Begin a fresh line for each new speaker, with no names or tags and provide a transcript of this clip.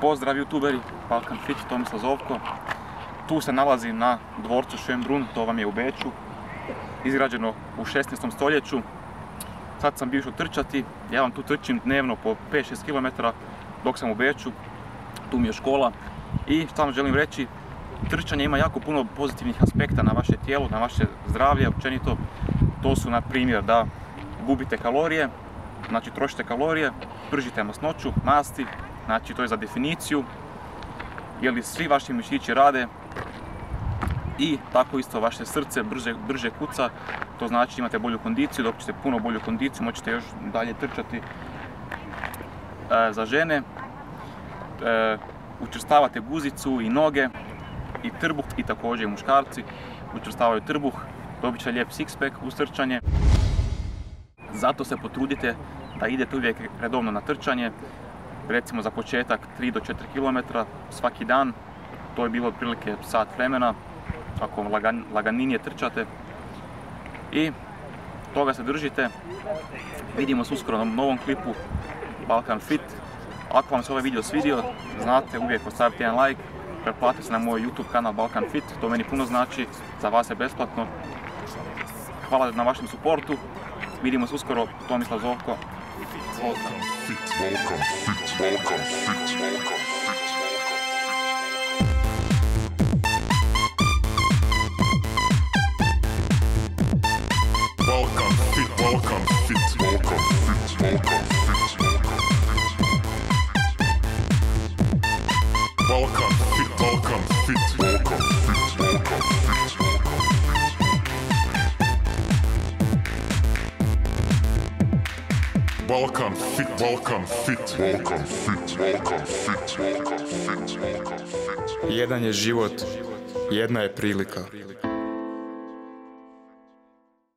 Pozdrav youtuberi, Balkan Fit, Tomislav Zovko. Tu se nalazim na dvorcu Schönbrunn, to vam je u Beču. Izgrađeno u 16. stoljeću. Sad sam bio išao trčati, ja vam tu trčim dnevno po 5-6 km dok sam u Beču. Tu mi je škola. I šta vam želim reći, trčanje ima jako puno pozitivnih aspekta na vaše tijelo, na vaše zdravlje, općenito. To su na primjer da gubite kalorije, znači trošite kalorije, pržite masnoću, masti, znači to je za definiciju, jer svi vaši mišići rade i tako isto vaše srce brže, kuca, to znači imate bolju kondiciju, dok ćete puno bolju kondiciju, moćete još dalje trčati e, za žene. E, učrstavate guzicu i noge i trbuh i također i muškarci učrstavaju trbuh, dobit će lijep six-pack uz trčanje. Zato se potrudite da idete uvijek redovno na trčanje, recimo za početak 3 do 4 km svaki dan, to je bilo otprilike sat vremena, ako laganinije trčate. I toga se držite. Vidimo se uskoro na novom klipu Balkan Fit. Ako vam se ovaj video svidio, znate uvijek ostavite jedan like, pretplatite se na moj YouTube kanal Balkan Fit, to meni puno znači, za vas je besplatno. Hvala na vašem suportu, vidimo se uskoro, Tomislav Zovko.
Welcome fit. Welcome fit. Welcome fit. Welcome fit. Welcome, fit, welcome, fit, welcome, fit, welcome, fit, welcome, fit, welcome, fit.
Jedan je život, jedna je prilika.